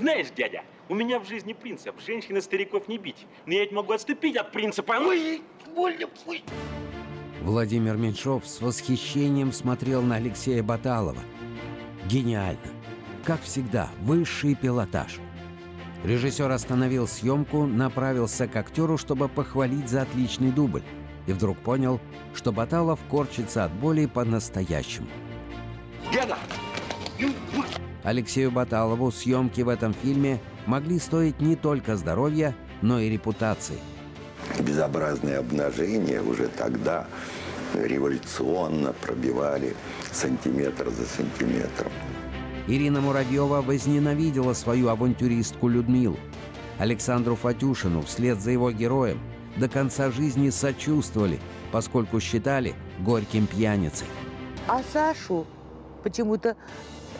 Знаешь, дядя, у меня в жизни принцип. Женщин и стариков не бить. Но я ведь могу отступить от принципа. Ой, больно, ой. Владимир Меньшов с восхищением смотрел на Алексея Баталова. Гениально. Как всегда, высший пилотаж. Режиссер остановил съемку, направился к актеру, чтобы похвалить за отличный дубль. И вдруг понял, что Баталов корчится от боли по-настоящему. Деда! Алексею Баталову съемки в этом фильме могли стоить не только здоровья, но и репутации. Безобразные обнажения уже тогда революционно пробивали сантиметр за сантиметром. Ирина Муравьева возненавидела свою авантюристку Людмилу. Александру Фатюшину вслед за его героем до конца жизни сочувствовали, поскольку считали горьким пьяницей. А Сашу почему-то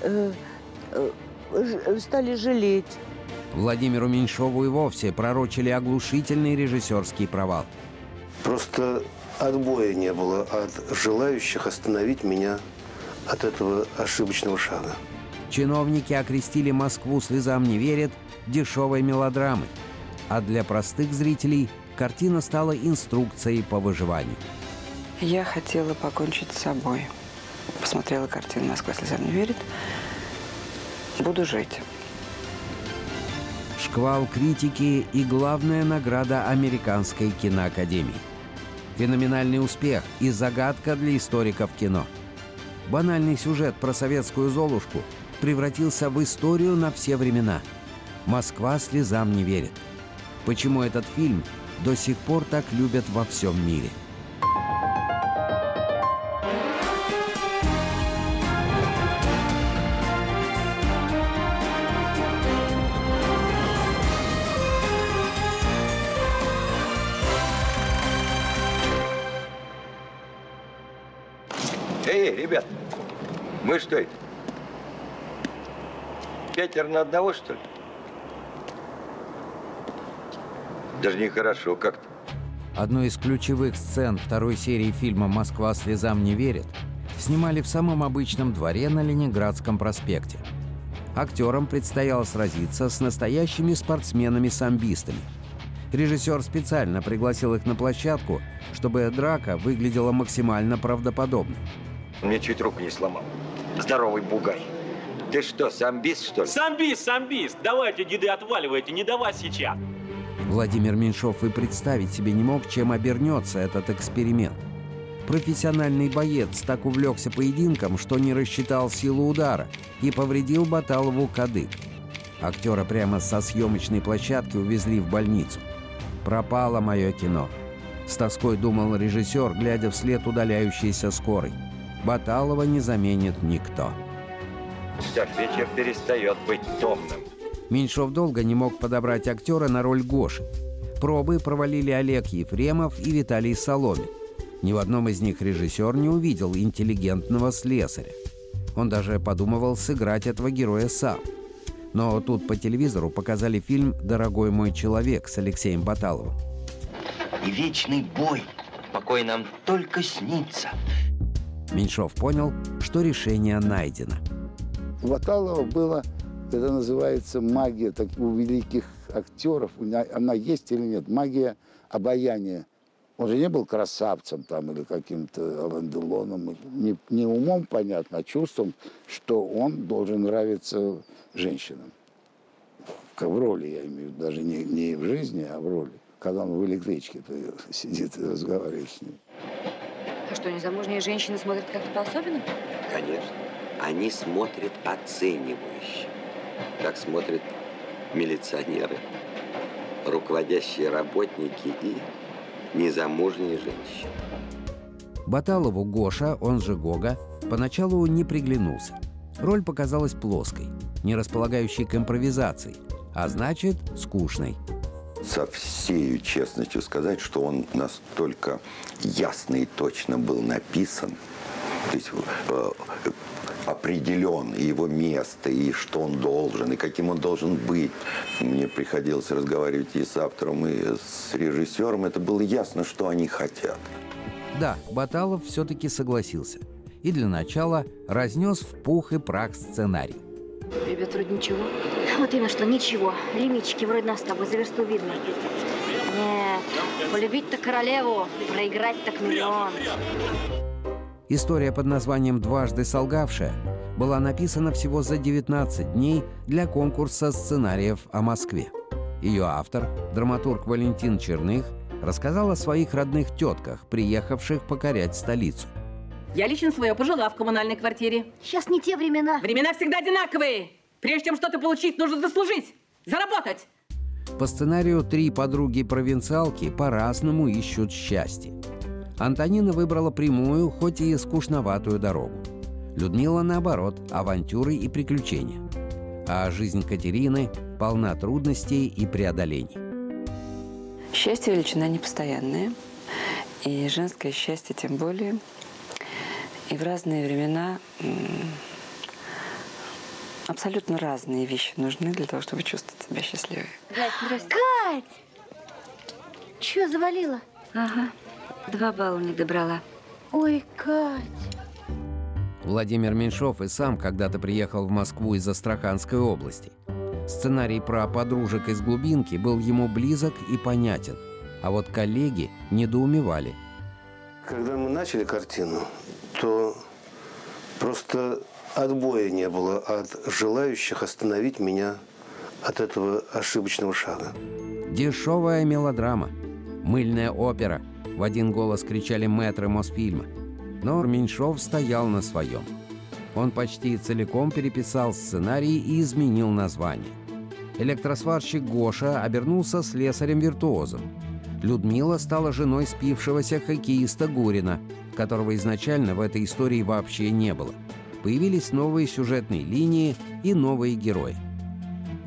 э, стали жалеть. Владимиру Меньшову и вовсе пророчили оглушительный режиссерский провал. Просто отбоя не было от желающих остановить меня от этого ошибочного шага. Чиновники окрестили Москву слезам не верят дешевой мелодрамой. А для простых зрителей картина стала инструкцией по выживанию. Я хотела покончить с собой. Посмотрела картину «Москва слезам не верит». Буду жить. Шквал критики и главная награда Американской киноакадемии. Феноменальный успех и загадка для историков кино. Банальный сюжет про советскую Золушку превратился в историю на все времена. Москва слезам не верит. Почему этот фильм до сих пор так любят во всем мире? Мы что это? Пятеро на одного, что ли? Даже нехорошо как-то. Одну из ключевых сцен второй серии фильма «Москва слезам не верит» снимали в самом обычном дворе на Ленинградском проспекте. Актерам предстояло сразиться с настоящими спортсменами-самбистами. Режиссер специально пригласил их на площадку, чтобы драка выглядела максимально правдоподобно. Мне чуть руку не сломал. Здоровый бугай. Ты что, самбист, что ли? Самбист, самбист! Давайте, деды, отваливайте, не давай сейчас. Владимир Меньшов и представить себе не мог, чем обернется этот эксперимент. Профессиональный боец так увлекся поединком, что не рассчитал силу удара и повредил Баталову кадык. Актера прямо со съемочной площадки увезли в больницу. Пропало мое кино. С тоской думал режиссер, глядя вслед удаляющейся скорой. Баталова не заменит никто. Что ж, вечер перестает быть томным. Меньшов долго не мог подобрать актера на роль Гоши. Пробы провалили Олег Ефремов и Виталий Соломин. Ни в одном из них режиссер не увидел интеллигентного слесаря. Он даже подумывал сыграть этого героя сам. Но тут по телевизору показали фильм «Дорогой мой человек» с Алексеем Баталовым. И вечный бой, покой нам только снится. Меньшов понял, что решение найдено. У Баталова было, это называется магия так, у великих актеров, она есть или нет, магия обаяния. Он же не был красавцем там или каким-то Алан Делоном, не, не умом, понятно, а чувством, что он должен нравиться женщинам. В роли, я имею в виду, даже не, не в жизни, а в роли. Когда он в электричке сидит и разговаривает с ним. А что, незамужние женщины смотрят как-то по-особенному? Конечно. Они смотрят оценивающе. Как смотрят милиционеры, руководящие работники и незамужние женщины. Баталову Гоша, он же Гога, поначалу не приглянулся. Роль показалась плоской, не располагающей к импровизации, а значит, скучной. Со всей честностью сказать, что он настолько ясно и точно был написан, то есть э, определен его место, и что он должен, и каким он должен быть. Мне приходилось разговаривать и с автором, и с режиссером. Это было ясно, что они хотят. Да, Баталов все-таки согласился. И для начала разнес в пух и прах сценарий. Ребят, вроде ничего. Вот именно что, ничего. Лимитчики вроде нас с тобой за версту видно. Нет, полюбить-то королеву, проиграть так миллион. История под названием «Дважды солгавшая» была написана всего за 19 дней для конкурса сценариев о Москве. Ее автор, драматург Валентин Черных, рассказал о своих родных тетках, приехавших покорять столицу. Я лично свое пожила в коммунальной квартире. Сейчас не те времена. Времена всегда одинаковые. Прежде чем что-то получить, нужно заслужить, заработать. По сценарию три подруги-провинциалки по-разному ищут счастье. Антонина выбрала прямую, хоть и скучноватую дорогу. Людмила, наоборот, авантюры и приключения. А жизнь Катерины полна трудностей и преодолений. Счастье – величина непостоянная. И женское счастье тем более. И в разные времена абсолютно разные вещи нужны для того, чтобы чувствовать себя счастливой. Кать! Чё завалила? Ага, два балла не добрала. Ой, Кать. Владимир Меньшов и сам когда-то приехал в Москву из Астраханской области. Сценарий про подружек из глубинки был ему близок и понятен, а вот коллеги недоумевали. Когда мы начали картину, то просто отбоя не было от желающих остановить меня от этого ошибочного шага. Дешевая мелодрама, мыльная опера, в один голос кричали мэтры Мосфильма. Но Меньшов стоял на своем. Он почти целиком переписал сценарий и изменил название. Электросварщик Гоша обернулся слесарем-виртуозом. Людмила стала женой спившегося хоккеиста Гурина, которого изначально в этой истории вообще не было. Появились новые сюжетные линии и новые герои.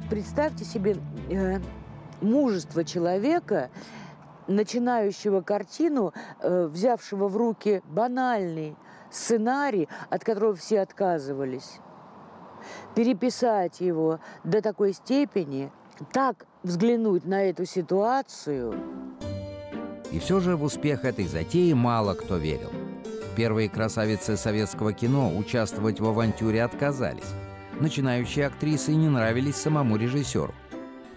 Представьте себе э, мужество человека, начинающего картину, э, взявшего в руки банальный сценарий, от которого все отказывались, переписать его до такой степени, так взглянуть на эту ситуацию. И все же в успех этой затеи мало кто верил. Первые красавицы советского кино участвовать в авантюре отказались. Начинающие актрисы не нравились самому режиссеру.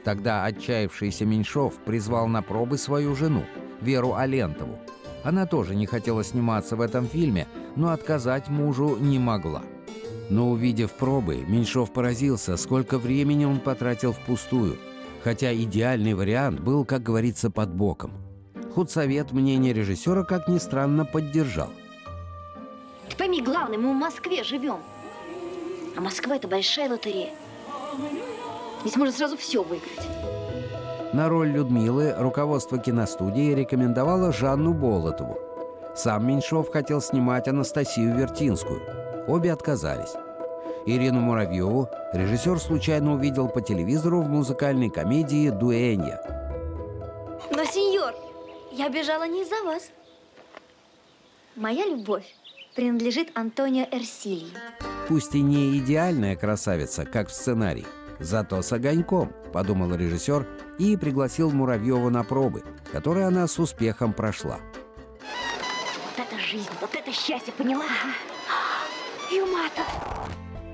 Тогда отчаявшийся Меньшов призвал на пробы свою жену, Веру Алентову. Она тоже не хотела сниматься в этом фильме, но отказать мужу не могла. Но увидев пробы, Меньшов поразился, сколько времени он потратил впустую, хотя идеальный вариант был, как говорится, под боком. Худсовет мнение режиссера, как ни странно, поддержал. Ты пойми, главное, мы в Москве живем. А Москва – это большая лотерея. Здесь можно сразу все выиграть. На роль Людмилы руководство киностудии рекомендовало Жанну Болотову. Сам Меньшов хотел снимать Анастасию Вертинскую. Обе отказались. Ирину Муравьеву режиссер случайно увидел по телевизору в музыкальной комедии «Дуэнья». Но, сеньор, я бежала не из-за вас. Моя любовь принадлежит Антонио Эрсилью. Пусть и не идеальная красавица, как в сценарии, зато с огоньком, подумал режиссер и пригласил Муравьеву на пробы, которые она с успехом прошла. Вот это жизнь, вот это счастье, поняла? Юмата.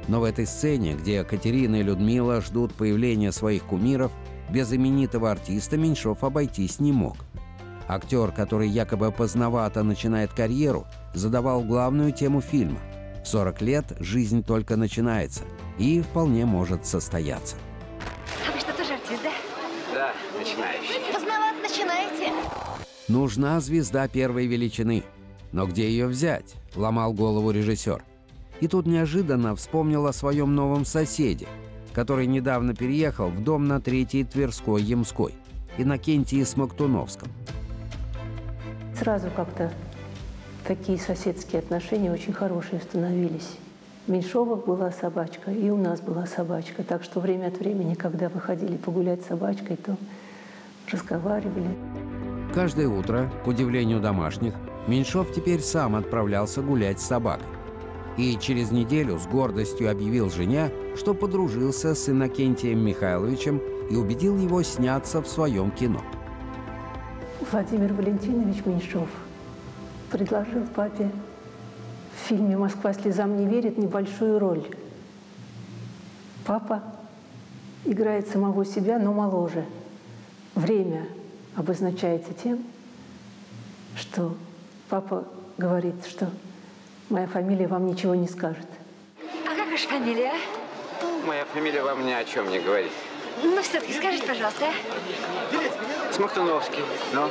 Но в этой сцене, где Катерина и Людмила ждут появления своих кумиров, без именитого артиста Меньшов обойтись не мог. Актер, который якобы поздновато начинает карьеру, задавал главную тему фильма. В 40 лет жизнь только начинается и вполне может состояться. А вы что, тоже артист, да? Да, начинающий. Поздновато начинаете. Нужна звезда первой величины. Но где ее взять? Ломал голову режиссер. И тут неожиданно вспомнил о своем новом соседе, который недавно переехал в дом на Третьей Тверской Ямской, Иннокентии Смоктуновском. Сразу как-то такие соседские отношения очень хорошие установились. Меньшова была собачка, и у нас была собачка. Так что время от времени, когда выходили погулять с собачкой, то разговаривали. Каждое утро, к удивлению домашних, Меньшов теперь сам отправлялся гулять с собакой. И через неделю с гордостью объявил жене, что подружился с Иннокентием Михайловичем и убедил его сняться в своем кино. Владимир Валентинович Меньшов предложил папе в фильме «Москва слезам не верит» небольшую роль. Папа играет самого себя, но моложе. Время обозначается тем, что папа говорит, что моя фамилия вам ничего не скажет. А как ваша фамилия? Моя фамилия вам ни о чем не говорит. Ну, все-таки скажите, пожалуйста. а? Смоктуновский. Ну,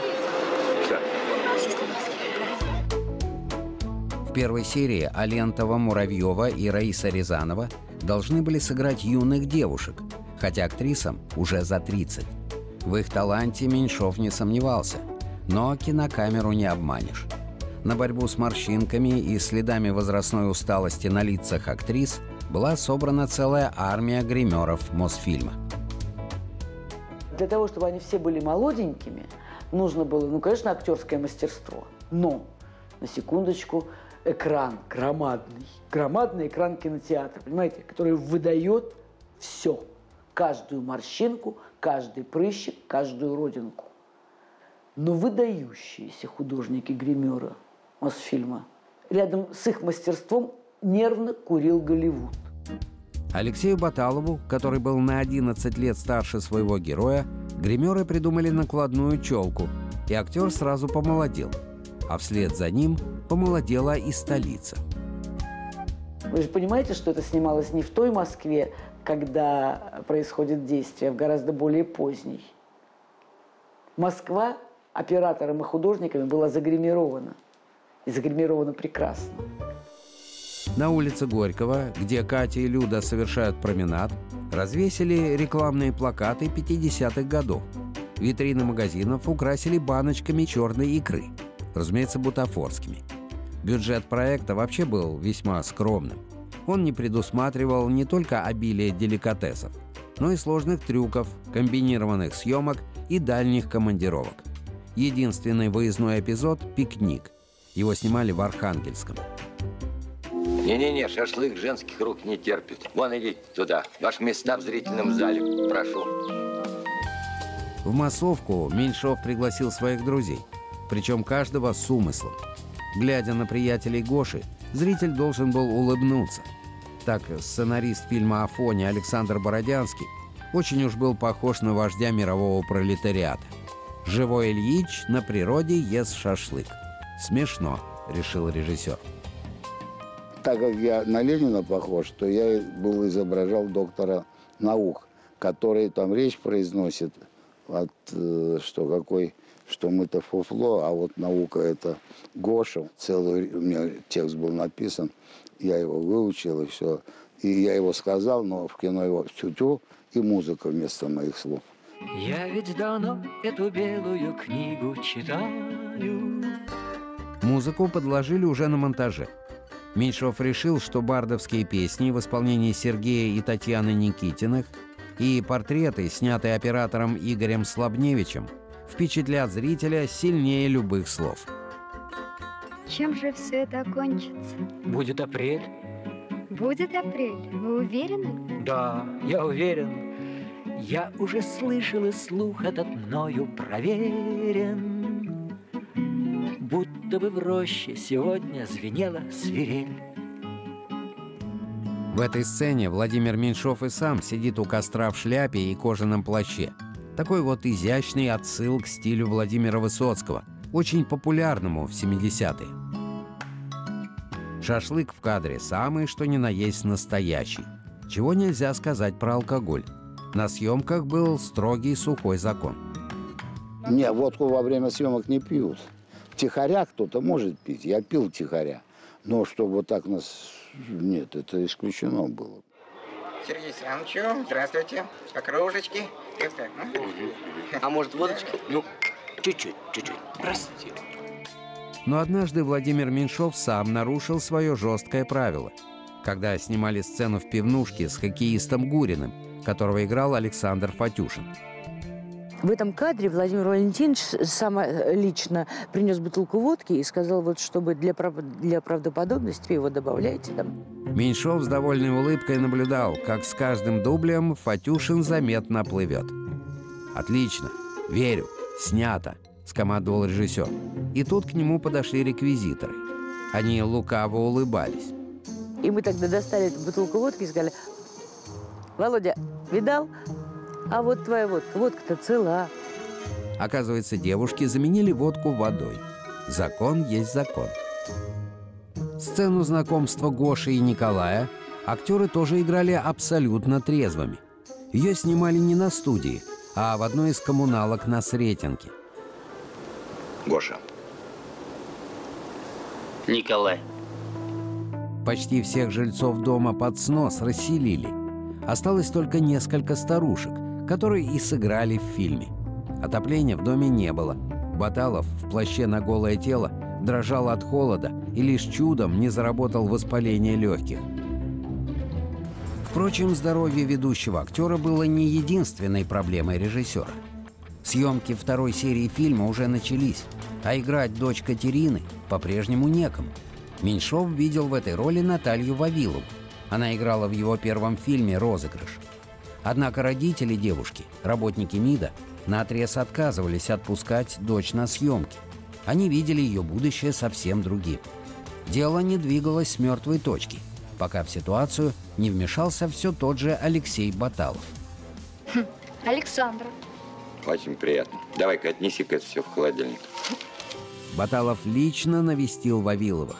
что? В первой серии Алентова, Муравьева и Раиса Рязанова должны были сыграть юных девушек, хотя актрисам уже за 30. В их таланте Меньшов не сомневался, но кинокамеру не обманешь. На борьбу с морщинками и следами возрастной усталости на лицах актрис была собрана целая армия гримеров Мосфильма. Для того, чтобы они все были молоденькими, нужно было, ну, конечно, актерское мастерство. Но, на секундочку, экран громадный. Громадный экран кинотеатра, понимаете, который выдает все. Каждую морщинку, каждый прыщик, каждую родинку. Но выдающиеся художники-гримеры Мосфильма рядом с их мастерством нервно курил Голливуд. Алексею Баталову, который был на 11 лет старше своего героя, гримеры придумали накладную челку, и актер сразу помолодел. А вслед за ним помолодела и столица. Вы же понимаете, что это снималось не в той Москве, когда происходит действие, а в гораздо более поздней. Москва оператором и художниками была загримирована. И загримирована прекрасно. На улице Горького, где Катя и Люда совершают променад, развесили рекламные плакаты 50-х годов. Витрины магазинов украсили баночками черной икры, разумеется, бутафорскими. Бюджет проекта вообще был весьма скромным. Он не предусматривал не только обилие деликатесов, но и сложных трюков, комбинированных съемок и дальних командировок. Единственный выездной эпизод – «Пикник». Его снимали в Архангельском. Не-не-не, шашлык женских рук не терпит. Вон идите туда. Ваши места в зрительном зале. Прошу. В массовку Меньшов пригласил своих друзей, причем каждого с умыслом. Глядя на приятелей Гоши, зритель должен был улыбнуться. Так сценарист фильма «Афоня» Александр Бородянский очень уж был похож на вождя мирового пролетариата. «Живой Ильич на природе ест шашлык». «Смешно», — решил режиссер. Так как я на Ленина похож, то я был изображал доктора наук, который там речь произносит от э, что какой, что мы-то фуфло, а вот наука это Гоша. Целый у меня текст был написан, я его выучил и все. И я его сказал, но в кино его тю-тю и музыка вместо моих слов. Я ведь давно эту белую книгу читаю. Музыку подложили уже на монтаже. Меньшов решил, что бардовские песни в исполнении Сергея и Татьяны Никитиных и портреты, снятые оператором Игорем Слабневичем, впечатлят зрителя сильнее любых слов. Чем же все это окончится? Будет апрель. Будет апрель. Вы уверены? Да, я уверен. Я уже слышал, и слух этот мною проверен. Будто бы в роще сегодня звенела свирель. В этой сцене Владимир Меньшов и сам сидит у костра в шляпе и кожаном плаще. Такой вот изящный отсыл к стилю Владимира Высоцкого, очень популярному в 70-е. Шашлык в кадре самый, что ни на есть настоящий. Чего нельзя сказать про алкоголь. На съемках был строгий сухой закон. Не, водку во время съемок не пьют. Тихоря кто-то может пить. Я пил тихоря. Но чтобы вот так нас... Нет, это исключено было. Сергей Александрович, здравствуйте. По кружечке. А может, водочки? Ну, чуть-чуть, чуть-чуть. Простите. Но однажды Владимир Меньшов сам нарушил свое жесткое правило. Когда снимали сцену в пивнушке с хоккеистом Гуриным, которого играл Александр Фатюшин. В этом кадре Владимир Валентинович сам э, лично принес бутылку водки и сказал, вот чтобы для, прав... для правдоподобности его добавляете там. Меньшов с довольной улыбкой наблюдал, как с каждым дублем Фатюшин заметно плывет. «Отлично, верю, снято», — скомандовал режиссер. И тут к нему подошли реквизиторы. Они лукаво улыбались. И мы тогда достали эту бутылку водки и сказали, Володя, видал? А вот твоя водка, водка-то цела. Оказывается, девушки заменили водку водой. Закон есть закон. Сцену знакомства Гоши и Николая актеры тоже играли абсолютно трезвыми. Ее снимали не на студии, а в одной из коммуналок на Сретенке. Гоша. Николай. Почти всех жильцов дома под снос расселили. Осталось только несколько старушек, которые и сыграли в фильме. Отопления в доме не было. Баталов в плаще на голое тело дрожал от холода и лишь чудом не заработал воспаление легких. Впрочем, здоровье ведущего актера было не единственной проблемой режиссера. Съемки второй серии фильма уже начались, а играть дочь Катерины по-прежнему некому. Меньшов видел в этой роли Наталью Вавилову. Она играла в его первом фильме «Розыгрыш». Однако родители девушки, работники МИДа, наотрез отказывались отпускать дочь на съемки. Они видели ее будущее совсем другим. Дело не двигалось с мертвой точки, пока в ситуацию не вмешался все тот же Алексей Баталов. Хм, Александра. Очень приятно. Давай-ка отнеси-ка это все в холодильник. Баталов лично навестил Вавиловых.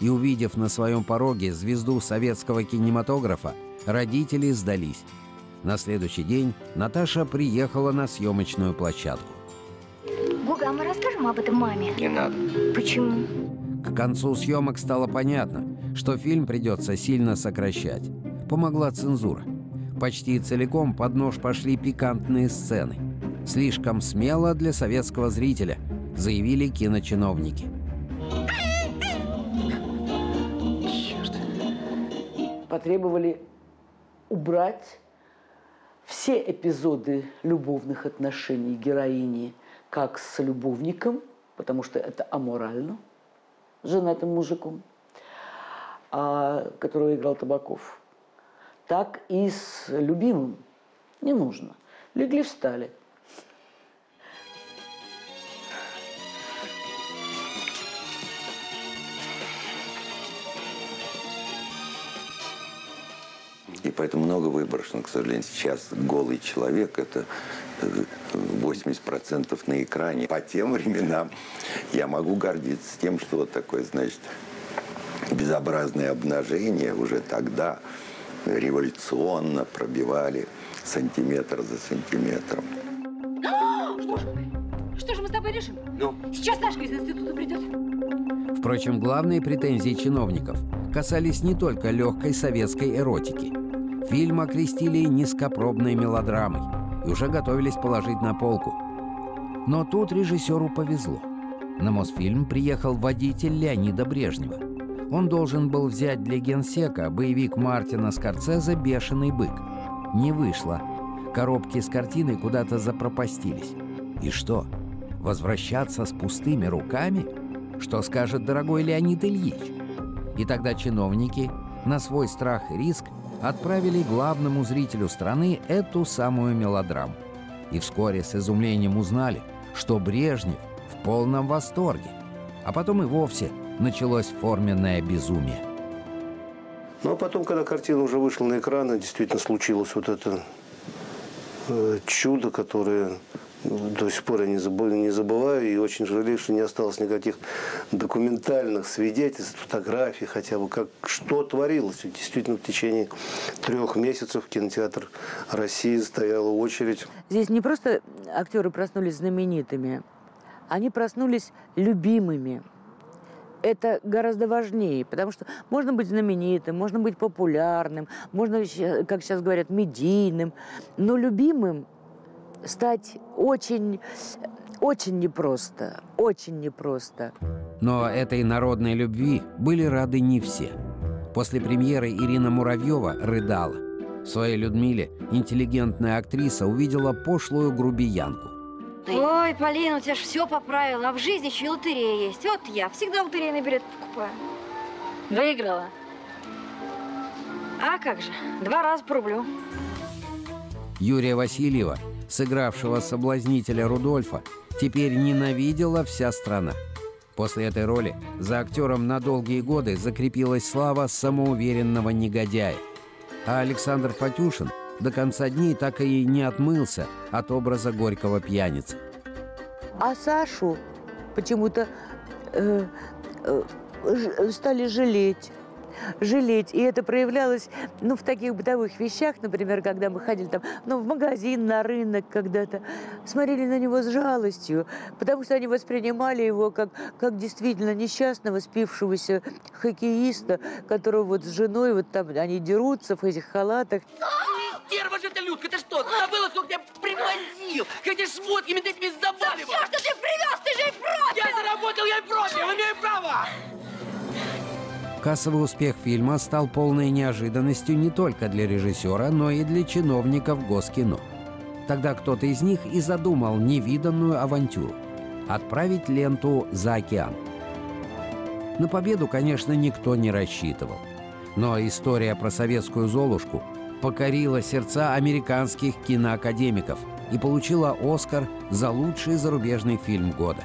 И, увидев на своем пороге звезду советского кинематографа, родители сдались. На следующий день Наташа приехала на съемочную площадку. Гуга, а мы расскажем об этом маме? Не надо. Почему? К концу съемок стало понятно, что фильм придется сильно сокращать. Помогла цензура. Почти целиком под нож пошли пикантные сцены. Слишком смело для советского зрителя, заявили киночиновники. Потребовали убрать все эпизоды любовных отношений героини как с любовником, потому что это аморально, женатым мужиком, а, которого играл Табаков, так и с любимым. Не нужно. Легли, встали. И поэтому много выброшено, к сожалению. Сейчас голый человек – это 80% на экране. По тем временам я могу гордиться тем, что вот такое, значит, безобразное обнажение уже тогда революционно пробивали сантиметр за сантиметром. Что же мы? Что же мы с тобой решим? Ну? Сейчас Сашка из института придет. Впрочем, главные претензии чиновников касались не только легкой советской эротики. Фильм окрестили низкопробной мелодрамой и уже готовились положить на полку. Но тут режиссеру повезло. На Мосфильм приехал водитель Леонида Брежнева. Он должен был взять для генсека боевик Мартина Скорцезе «Бешеный бык». Не вышло. Коробки с картиной куда-то запропастились. И что, возвращаться с пустыми руками? Что скажет дорогой Леонид Ильич? И тогда чиновники на свой страх и риск отправили главному зрителю страны эту самую мелодраму. И вскоре с изумлением узнали, что Брежнев в полном восторге. А потом и вовсе началось форменное безумие. Ну а потом, когда картина уже вышла на экраны, действительно случилось вот это э, чудо, которое до сих пор я не, забыл, не забываю и очень жалею, что не осталось никаких документальных свидетельств, фотографий хотя бы, как что творилось. Действительно в течение трех месяцев кинотеатр России стояла очередь. Здесь не просто актеры проснулись знаменитыми, они проснулись любимыми. Это гораздо важнее, потому что можно быть знаменитым, можно быть популярным, можно, как сейчас говорят, медийным, но любимым стать очень, очень непросто, очень непросто. Но этой народной любви были рады не все. После премьеры Ирина Муравьева рыдала. В своей Людмиле интеллигентная актриса увидела пошлую грубиянку. Ой, Полина, у тебя же все по правилам, а в жизни еще и лотерея есть. Вот я всегда лотерейный билет покупаю. Выиграла. А как же, два раза по рублю. Юрия Васильева сыгравшего соблазнителя Рудольфа, теперь ненавидела вся страна. После этой роли за актером на долгие годы закрепилась слава самоуверенного негодяя. А Александр Фатюшин до конца дней так и не отмылся от образа горького пьяницы. А Сашу почему-то э, э, стали жалеть. Жалеть. И это проявлялось ну, в таких бытовых вещах, например, когда мы ходили там, ну, в магазин, на рынок когда-то, смотрели на него с жалостью, потому что они воспринимали его как, как действительно несчастного, спившегося хоккеиста, которого вот с женой вот там они дерутся в этих халатах. Стерва же ты, Людка, ты что, забыла, сколько я привозил? Как эти шмотками ты этими заваливал? все, что ты привез, ты же и против! Я заработал, я и против, имею право! Кассовый успех фильма стал полной неожиданностью не только для режиссера, но и для чиновников Госкино. Тогда кто-то из них и задумал невиданную авантюру – отправить ленту за океан. На победу, конечно, никто не рассчитывал. Но история про советскую «Золушку» покорила сердца американских киноакадемиков и получила «Оскар» за лучший зарубежный фильм года.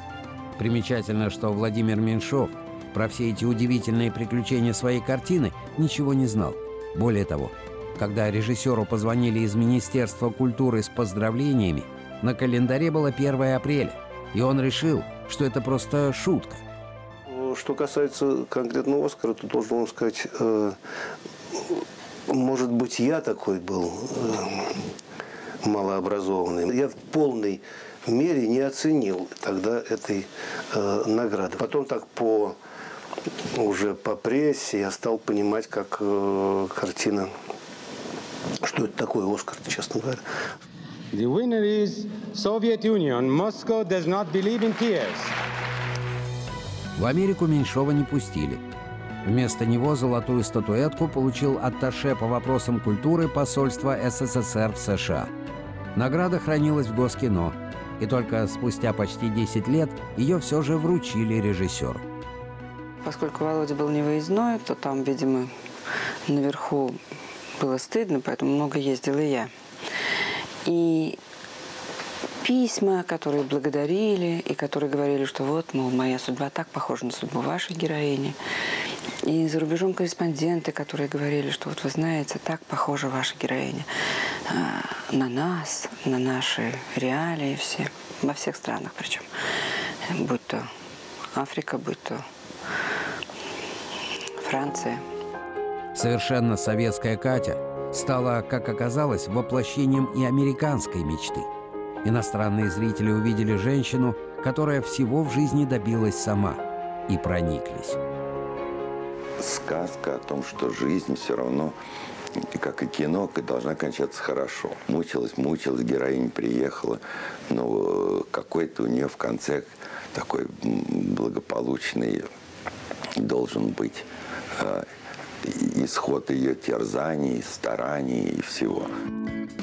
Примечательно, что Владимир Меньшов про все эти удивительные приключения своей картины ничего не знал. Более того, когда режиссеру позвонили из Министерства культуры с поздравлениями, на календаре было 1 апреля, и он решил, что это просто шутка. Что касается конкретно Оскара, то должен вам сказать, э, может быть, я такой был э, малообразованный. Я в полной мере не оценил тогда этой э, награды. Потом так по уже по прессе я стал понимать, как э, картина, что это такое Оскар, честно говоря. The winner is Soviet Union. Moscow does not believe in tears. В Америку Меньшова не пустили. Вместо него золотую статуэтку получил атташе по вопросам культуры посольства СССР в США. Награда хранилась в Госкино, и только спустя почти 10 лет ее все же вручили режиссеру. Поскольку Володя был не выездной, то там, видимо, наверху было стыдно, поэтому много ездила я. И письма, которые благодарили и которые говорили, что вот, мол, моя судьба так похожа на судьбу вашей героини. И за рубежом корреспонденты, которые говорили, что вот вы знаете, так похожа ваша героиня а, на нас, на наши реалии все, во всех странах причем. Будь то Африка, будь то Франция. Совершенно советская Катя стала, как оказалось, воплощением и американской мечты. Иностранные зрители увидели женщину, которая всего в жизни добилась сама, и прониклись. Сказка о том, что жизнь все равно, как и кино, должна кончаться хорошо. Мучилась, мучилась, героиня приехала, но какой-то у нее в конце такой благополучный должен быть исход ее терзаний, стараний и всего.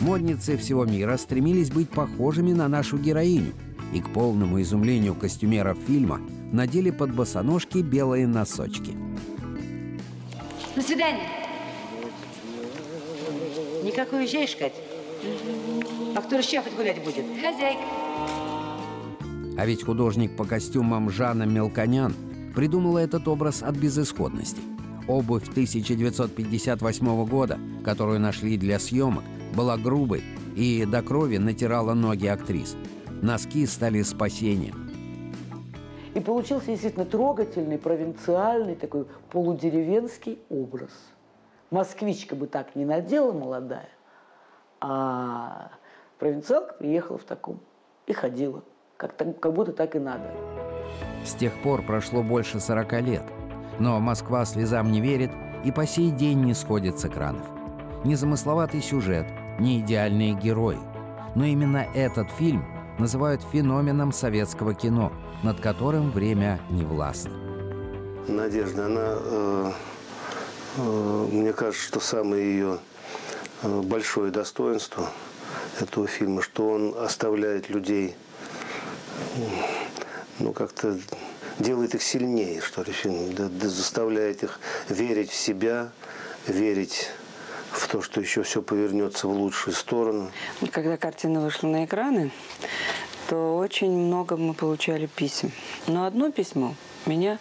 Модницы всего мира стремились быть похожими на нашу героиню, и к полному изумлению костюмеров фильма надели под босоножки белые носочки. До свидания. Никак уезжаешь, Кать? А кто расчахать гулять будет? Хозяйка. А ведь художник по костюмам Жанна Мелконян придумала этот образ от безысходности. Обувь 1958 года, которую нашли для съемок, была грубой и до крови натирала ноги актрис. Носки стали спасением. И получился действительно трогательный, провинциальный, такой полудеревенский образ. Москвичка бы так не надела молодая, а провинциалка приехала в таком и ходила, как, как будто так и надо. С тех пор прошло больше 40 лет. Но Москва слезам не верит и по сей день не сходит с экранов. Незамысловатый сюжет, не идеальные герои. Но именно этот фильм называют феноменом советского кино, над которым время не властно. Надежда, она, э, э, мне кажется, что самое ее э, большое достоинство этого фильма, что он оставляет людей, ну, как-то делает их сильнее, что ли, фильм, да- да заставляет их верить в себя, верить в то, что еще все повернется в лучшую сторону. Когда картина вышла на экраны, то очень много мы получали писем. Но одно письмо меня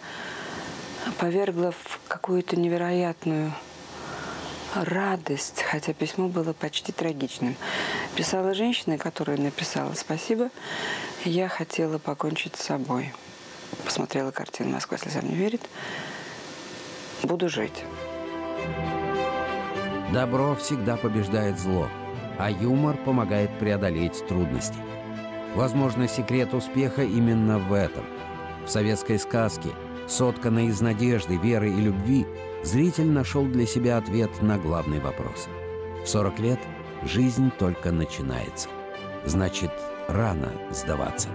повергло в какую-то невероятную радость, хотя письмо было почти трагичным. Писала женщина, которая написала «Спасибо, я хотела покончить с собой». Посмотрела картину «Москва слезам не верит». Буду жить. Добро всегда побеждает зло, а юмор помогает преодолеть трудности. Возможно, секрет успеха именно в этом. В советской сказке, сотканной из надежды, веры и любви, зритель нашел для себя ответ на главный вопрос. В 40 лет жизнь только начинается. Значит, рано сдаваться.